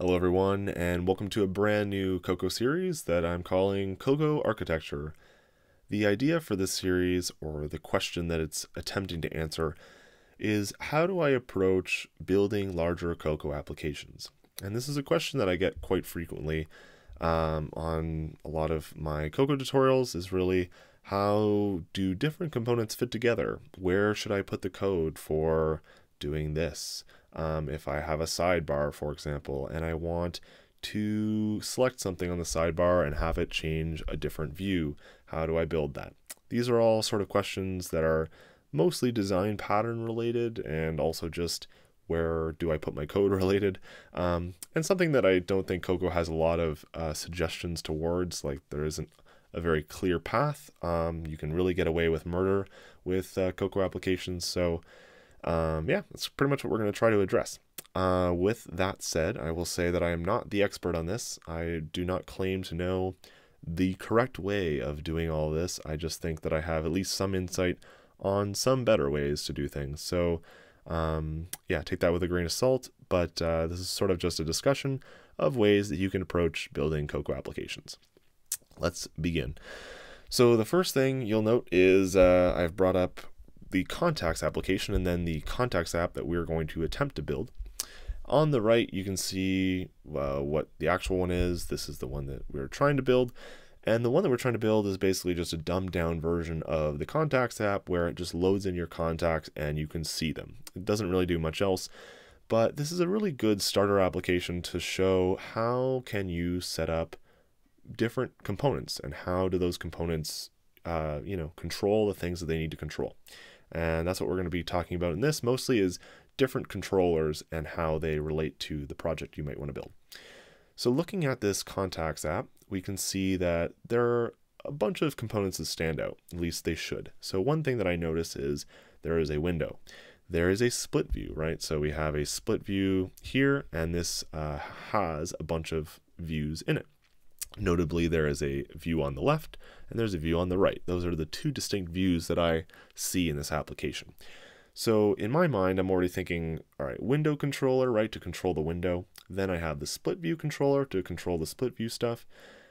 Hello everyone and welcome to a brand new Cocoa series that I'm calling Cocoa Architecture. The idea for this series, or the question that it's attempting to answer, is how do I approach building larger Cocoa applications? And this is a question that I get quite frequently um, on a lot of my Cocoa tutorials is really how do different components fit together? Where should I put the code for doing this? Um, if I have a sidebar, for example, and I want to select something on the sidebar and have it change a different view, how do I build that? These are all sort of questions that are mostly design pattern related and also just where do I put my code related, um, and something that I don't think Cocoa has a lot of uh, suggestions towards. Like there isn't a very clear path. Um, you can really get away with murder with uh, Cocoa applications. So um, yeah, that's pretty much what we're going to try to address. Uh, with that said, I will say that I am not the expert on this. I do not claim to know the correct way of doing all this. I just think that I have at least some insight on some better ways to do things. So, um, yeah, take that with a grain of salt. But uh, this is sort of just a discussion of ways that you can approach building Cocoa applications. Let's begin. So the first thing you'll note is uh, I've brought up the contacts application and then the contacts app that we're going to attempt to build. On the right, you can see uh, what the actual one is. This is the one that we're trying to build. And the one that we're trying to build is basically just a dumbed down version of the contacts app where it just loads in your contacts and you can see them. It doesn't really do much else, but this is a really good starter application to show how can you set up different components and how do those components uh, you know, control the things that they need to control. And that's what we're going to be talking about in this mostly is different controllers and how they relate to the project you might want to build. So looking at this contacts app, we can see that there are a bunch of components that stand out, at least they should. So one thing that I notice is there is a window. There is a split view, right? So we have a split view here, and this uh, has a bunch of views in it. Notably, there is a view on the left and there's a view on the right. Those are the two distinct views that I see in this application. So in my mind, I'm already thinking, all right, window controller, right, to control the window. Then I have the split view controller to control the split view stuff.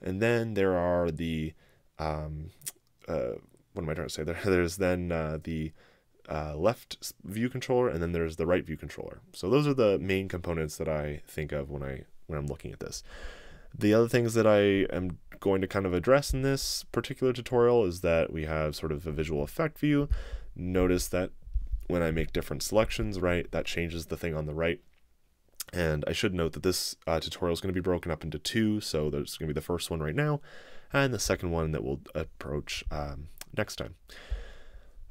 And then there are the, um, uh, what am I trying to say? There, there's then uh, the uh, left view controller, and then there's the right view controller. So those are the main components that I think of when I when I'm looking at this. The other things that I am going to kind of address in this particular tutorial is that we have sort of a visual effect view. Notice that when I make different selections, right, that changes the thing on the right. And I should note that this uh, tutorial is going to be broken up into two, so there's going to be the first one right now, and the second one that we'll approach um, next time.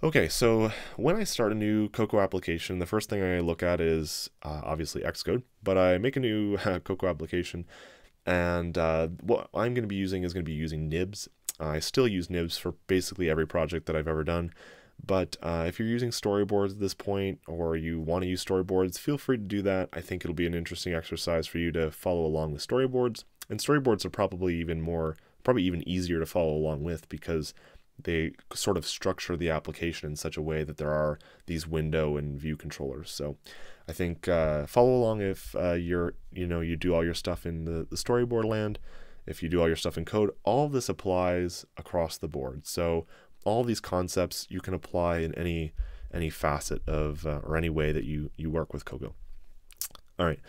Okay, so when I start a new Cocoa application, the first thing I look at is uh, obviously Xcode, but I make a new Cocoa application and uh, what I'm going to be using is going to be using nibs. I still use nibs for basically every project that I've ever done. But uh, if you're using storyboards at this point or you want to use storyboards, feel free to do that. I think it'll be an interesting exercise for you to follow along with storyboards. And storyboards are probably even more, probably even easier to follow along with because they sort of structure the application in such a way that there are these window and view controllers. So I think uh, follow along if uh, you're you know you do all your stuff in the, the storyboard land. If you do all your stuff in code, all of this applies across the board. So all these concepts you can apply in any any facet of uh, or any way that you you work with Cocoa. All right.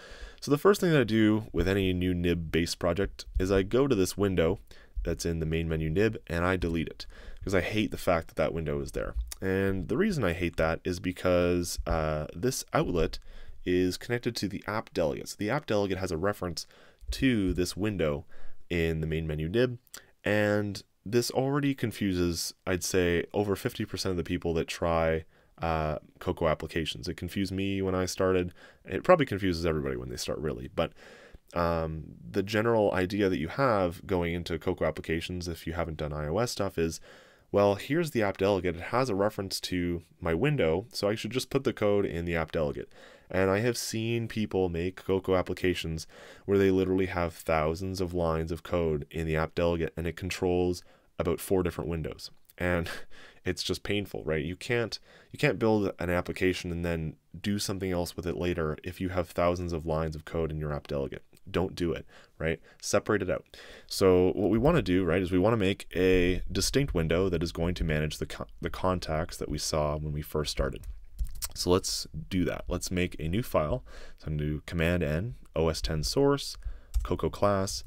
So the first thing that I do with any new nib based project is I go to this window that's in the main menu nib and I delete it because I hate the fact that that window is there. And the reason I hate that is because uh, this outlet is connected to the app delegate. So the app delegate has a reference to this window in the main menu nib, and this already confuses, I'd say, over 50% of the people that try uh, Cocoa applications. It confused me when I started. It probably confuses everybody when they start, really. But um, the general idea that you have going into Cocoa applications, if you haven't done iOS stuff, is well, here's the app delegate. It has a reference to my window, so I should just put the code in the app delegate. And I have seen people make Cocoa applications where they literally have thousands of lines of code in the app delegate and it controls about four different windows. And it's just painful, right? You can't you can't build an application and then do something else with it later if you have thousands of lines of code in your app delegate. Don't do it, right? Separate it out. So what we want to do, right, is we want to make a distinct window that is going to manage the, co the contacts that we saw when we first started. So let's do that. Let's make a new file. So I'm going to do Command N, OS X source, Cocoa class.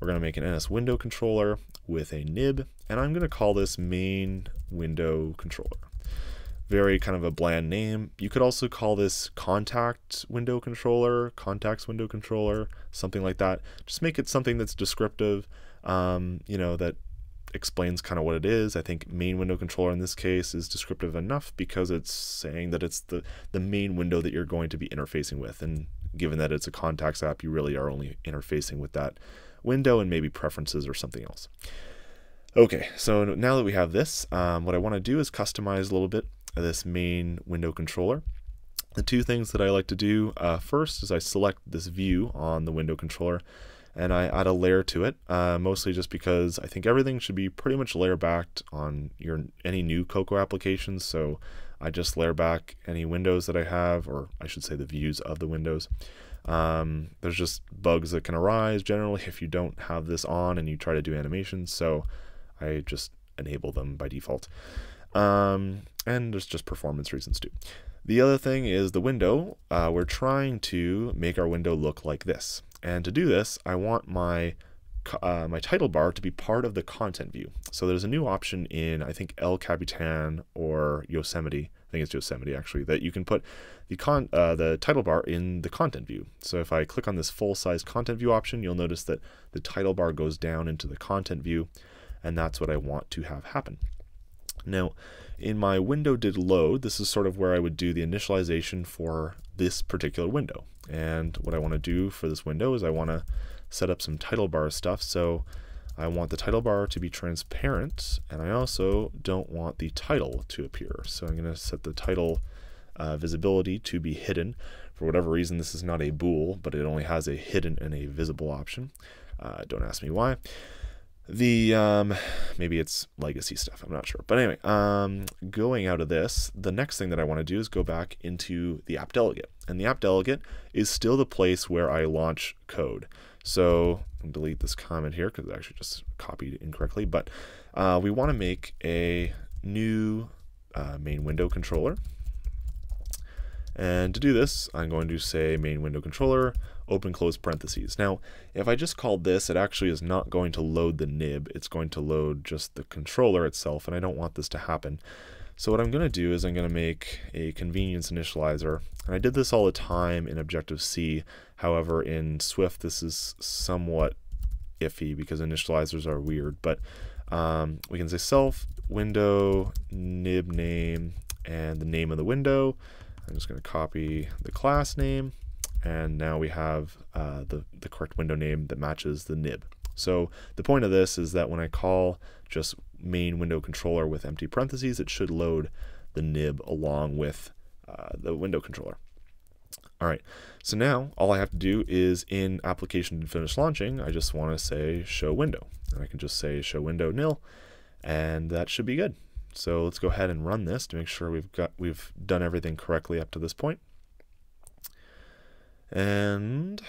We're going to make an NS window controller with a nib, and I'm going to call this main window controller very kind of a bland name. You could also call this contact window controller, contacts window controller, something like that. Just make it something that's descriptive, um, you know, that explains kind of what it is. I think main window controller in this case is descriptive enough because it's saying that it's the, the main window that you're going to be interfacing with. And given that it's a contacts app, you really are only interfacing with that window and maybe preferences or something else. Okay, so now that we have this, um, what I want to do is customize a little bit this main window controller. The two things that I like to do uh, first is I select this view on the window controller and I add a layer to it, uh, mostly just because I think everything should be pretty much layer backed on your any new Cocoa applications. So I just layer back any windows that I have, or I should say the views of the windows. Um, there's just bugs that can arise generally if you don't have this on and you try to do animations. So I just enable them by default. Um, and there's just performance reasons too. The other thing is the window. Uh, we're trying to make our window look like this. And to do this, I want my uh, my title bar to be part of the content view. So there's a new option in, I think, El Capitan or Yosemite, I think it's Yosemite actually, that you can put the, con uh, the title bar in the content view. So if I click on this full-size content view option, you'll notice that the title bar goes down into the content view, and that's what I want to have happen. Now, in my window did load, this is sort of where I would do the initialization for this particular window. And what I want to do for this window is I want to set up some title bar stuff. So I want the title bar to be transparent, and I also don't want the title to appear. So I'm going to set the title uh, visibility to be hidden. For whatever reason, this is not a bool, but it only has a hidden and a visible option. Uh, don't ask me why the um, maybe it's legacy stuff i'm not sure. But anyway um, going out of this the next thing that i want to do is go back into the app delegate. And the app delegate is still the place where i launch code. So delete this comment here because I actually just copied incorrectly. But uh, we want to make a new uh, main window controller and to do this i'm going to say main window controller open close parentheses. Now, if I just called this, it actually is not going to load the nib. It's going to load just the controller itself, and I don't want this to happen. So what I'm going to do is I'm going to make a convenience initializer. And I did this all the time in Objective-C. However, in Swift, this is somewhat iffy because initializers are weird. But um, we can say self window nib name and the name of the window. I'm just going to copy the class name and now we have uh, the, the correct window name that matches the nib. So the point of this is that when I call just main window controller with empty parentheses, it should load the nib along with uh, the window controller. All right, so now all I have to do is in application to finish launching, I just want to say show window. And I can just say show window nil, and that should be good. So let's go ahead and run this to make sure we've got we've done everything correctly up to this point. And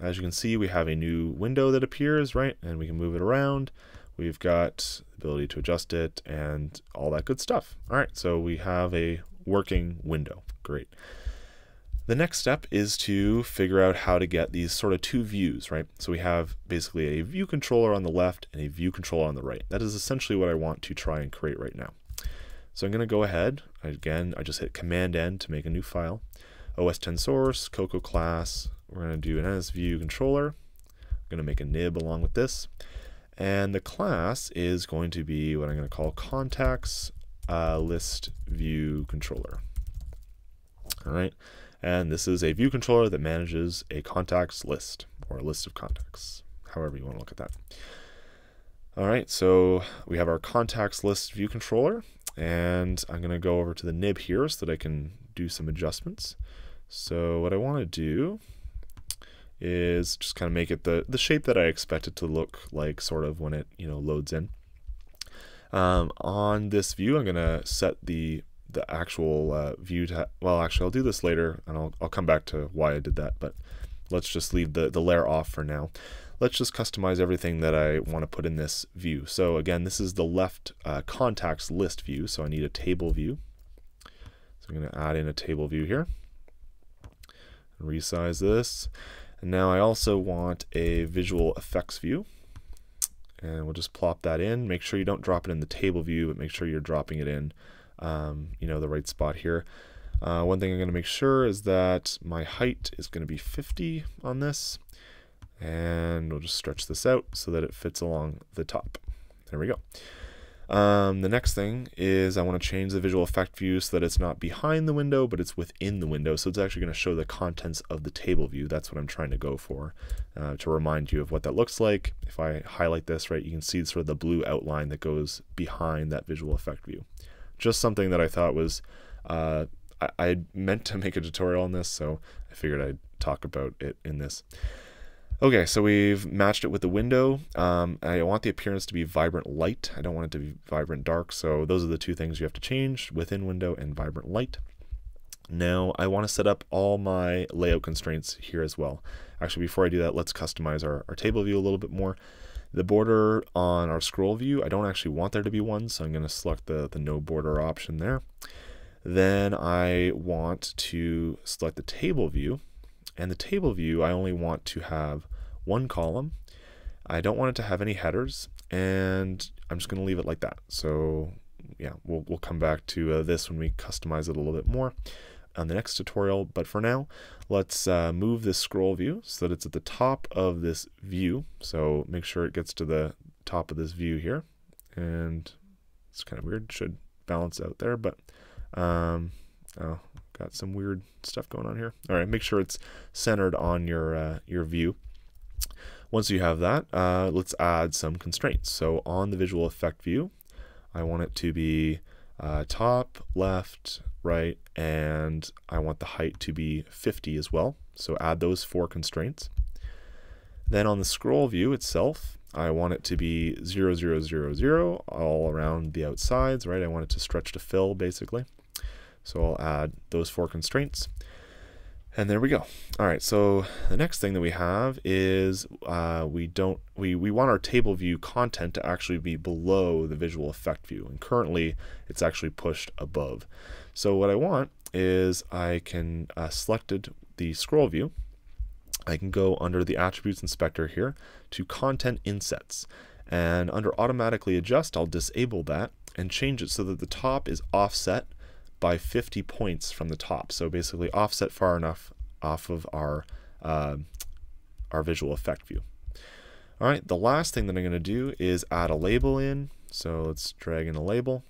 as you can see, we have a new window that appears, right? And we can move it around. We've got the ability to adjust it and all that good stuff. All right, so we have a working window. Great. The next step is to figure out how to get these sort of two views, right? So we have basically a view controller on the left and a view controller on the right. That is essentially what I want to try and create right now. So I'm going to go ahead. Again, I just hit Command N to make a new file. OS X source, Cocoa class. We're going to do an NSView controller. I'm going to make a nib along with this. And the class is going to be what I'm going to call contacts uh, list view controller. All right. And this is a view controller that manages a contacts list or a list of contacts, however you want to look at that. All right, so we have our contacts list view controller, and I'm going to go over to the nib here so that I can do some adjustments. So what I want to do is just kind of make it the, the shape that I expect it to look like sort of when it, you know, loads in. Um, on this view, I'm going to set the the actual uh, view to, well, actually, I'll do this later and I'll, I'll come back to why I did that. But let's just leave the, the layer off for now. Let's just customize everything that I want to put in this view. So again, this is the left uh, contacts list view, so I need a table view. So I'm going to add in a table view here. Resize this. And now I also want a visual effects view. And we'll just plop that in. Make sure you don't drop it in the table view, but make sure you're dropping it in, um, you know, the right spot here. Uh, one thing I'm going to make sure is that my height is going to be 50 on this. And we'll just stretch this out so that it fits along the top. There we go. Um, the next thing is I want to change the visual effect view so that it's not behind the window, but it's within the window. So it's actually going to show the contents of the table view. That's what I'm trying to go for uh, to remind you of what that looks like. If I highlight this, right, you can see sort of the blue outline that goes behind that visual effect view. Just something that I thought was, uh, I, meant to make a tutorial on this, so I figured I'd talk about it in this. Okay, so we've matched it with the window. Um, I want the appearance to be vibrant light. I don't want it to be vibrant dark. So those are the two things you have to change within window and vibrant light. Now I want to set up all my layout constraints here as well. Actually, before I do that, let's customize our, our table view a little bit more. The border on our scroll view, I don't actually want there to be one, so I'm going to select the, the no border option there. Then I want to select the table view and the table view, I only want to have one column. I don't want it to have any headers, and I'm just going to leave it like that. So yeah, we'll, we'll come back to uh, this when we customize it a little bit more on the next tutorial. But for now, let's uh, move this scroll view so that it's at the top of this view. So make sure it gets to the top of this view here. And it's kind of weird, should balance out there, but um, oh, got some weird stuff going on here. All right, make sure it's centered on your uh, your view. Once you have that, uh, let's add some constraints. So on the visual effect view, I want it to be uh, top, left, right, and I want the height to be 50 as well. So add those four constraints. Then on the scroll view itself, I want it to be 0, 0, 0, 0 all around the outsides, right? I want it to stretch to fill basically. So I'll add those four constraints. And there we go. All right, so the next thing that we have is uh, we don't we, we want our table view content to actually be below the visual effect view. And currently it's actually pushed above. So what I want is I can uh, selected the scroll view. I can go under the attributes inspector here to content insets. And under automatically adjust, I'll disable that and change it so that the top is offset by 50 points from the top. So basically offset far enough off of our, uh, our visual effect view. All right, the last thing that I'm going to do is add a label in. So let's drag in a label.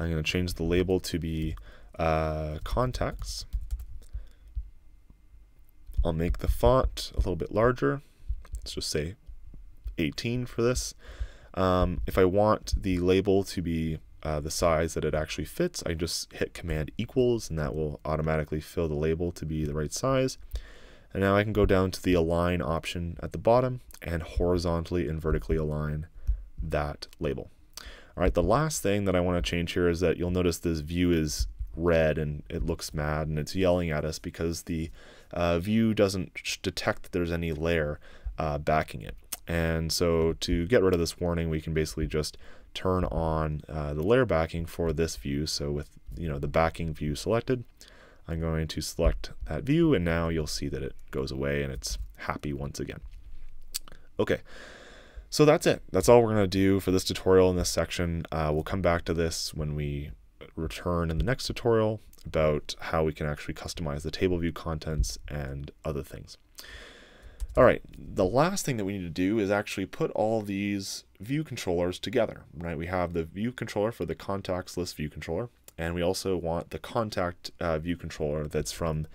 I'm going to change the label to be uh, contacts. I'll make the font a little bit larger. Let's just say 18 for this. Um, if I want the label to be uh, the size that it actually fits, I just hit command equals and that will automatically fill the label to be the right size. And now I can go down to the align option at the bottom and horizontally and vertically align that label. All right, the last thing that I want to change here is that you'll notice this view is red and it looks mad and it's yelling at us because the uh, view doesn't detect that there's any layer uh, backing it. And so to get rid of this warning, we can basically just turn on uh, the layer backing for this view. So with you know the backing view selected, I'm going to select that view and now you'll see that it goes away and it's happy once again. Okay, so that's it. That's all we're going to do for this tutorial in this section. Uh, we'll come back to this when we return in the next tutorial about how we can actually customize the table view contents and other things. All right, the last thing that we need to do is actually put all these view controllers together, right? We have the view controller for the contacts list view controller, and we also want the contact uh, view controller that's from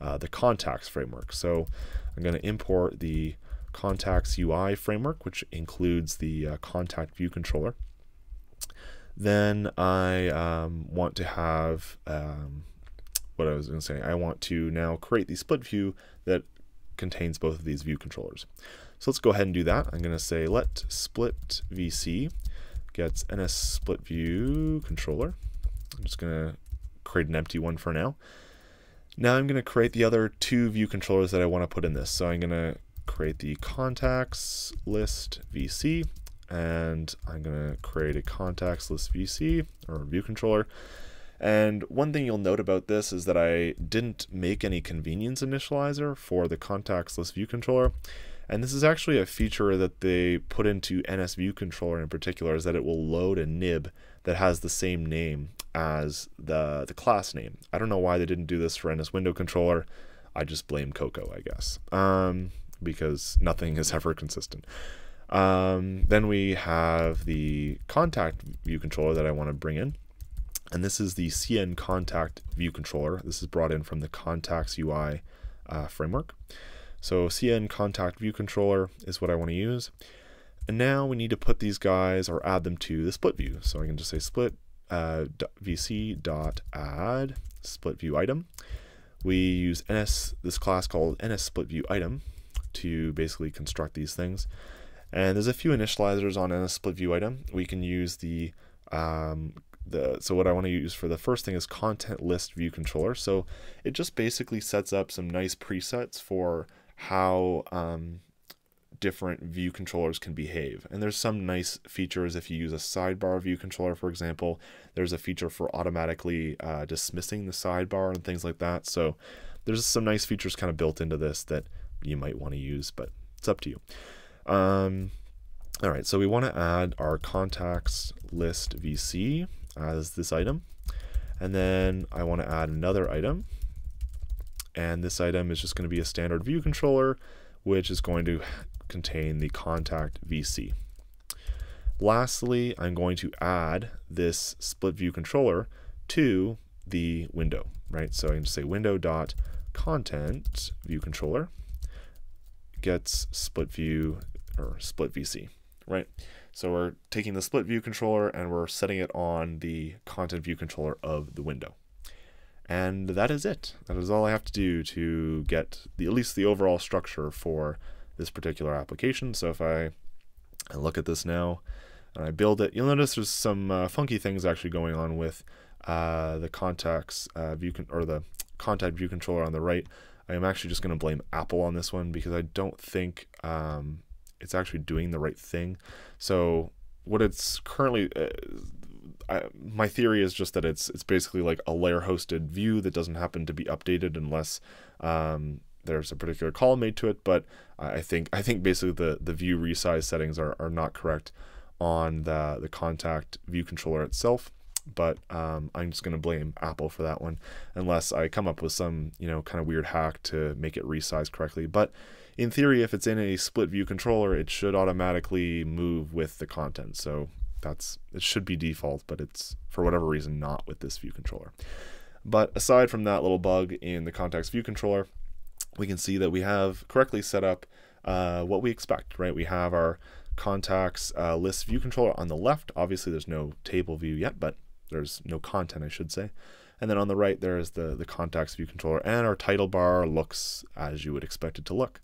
uh, the contacts framework. So I'm going to import the contacts UI framework, which includes the uh, contact view controller. Then I um, want to have um, what I was going to say. I want to now create the split view that contains both of these view controllers. So let's go ahead and do that. I'm going to say let split VC gets NS split view controller. I'm just going to create an empty one for now. Now I'm going to create the other two view controllers that I want to put in this. So I'm going to create the contacts list VC and I'm going to create a contacts list VC or view controller. And one thing you'll note about this is that I didn't make any convenience initializer for the contacts list view controller. And this is actually a feature that they put into NS View Controller in particular, is that it will load a nib that has the same name as the, the class name. I don't know why they didn't do this for NS Window Controller. I just blame Cocoa, I guess, um, because nothing is ever consistent. Um, then we have the contact view controller that I want to bring in. And this is the CN contact view controller. This is brought in from the contacts UI uh, framework. So CN contact view controller is what I want to use. And now we need to put these guys or add them to the split view. So I can just say split uh, vc dot add split view item. We use ns this class called ns split view item to basically construct these things. And there's a few initializers on a split view item. We can use the um, the so what I want to use for the first thing is content list view controller. So it just basically sets up some nice presets for how um, different view controllers can behave. And there's some nice features if you use a sidebar view controller, for example. There's a feature for automatically uh, dismissing the sidebar and things like that. So there's some nice features kind of built into this that you might want to use, but it's up to you. Um, all right, so we want to add our contacts list VC as this item. And then I want to add another item and this item is just going to be a standard view controller, which is going to contain the contact VC. Lastly, I'm going to add this split view controller to the window, right? So I can just say window dot content view controller gets split view or split VC, right? So we're taking the split view controller and we're setting it on the content view controller of the window. And that is it. That is all I have to do to get the, at least the overall structure for this particular application. So if I, look at this now and I build it, you'll notice there's some uh, funky things actually going on with uh, the contacts uh, view or the contact view controller on the right. I am actually just going to blame Apple on this one because I don't think um, it's actually doing the right thing. So what it's currently uh, I, my theory is just that it's it's basically like a layer hosted view that doesn't happen to be updated unless um, there's a particular call made to it. But I think I think basically the the view resize settings are, are not correct on the the contact view controller itself. But um, I'm just going to blame Apple for that one, unless I come up with some you know kind of weird hack to make it resize correctly. But in theory, if it's in a split view controller, it should automatically move with the content. So that's it should be default, but it's for whatever reason not with this view controller. But aside from that little bug in the contacts view controller, we can see that we have correctly set up uh, what we expect, right? We have our contacts uh, list view controller on the left. Obviously, there's no table view yet, but there's no content, I should say. And then on the right, there is the, the contacts view controller, and our title bar looks as you would expect it to look.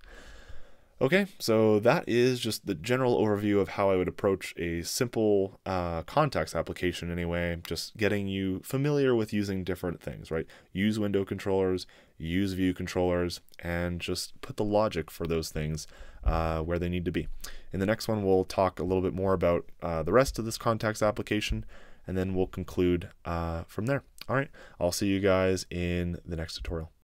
Okay, so that is just the general overview of how I would approach a simple uh, contacts application anyway, just getting you familiar with using different things, right? Use window controllers, use view controllers, and just put the logic for those things uh, where they need to be. In the next one, we'll talk a little bit more about uh, the rest of this contacts application, and then we'll conclude uh, from there. All right, I'll see you guys in the next tutorial.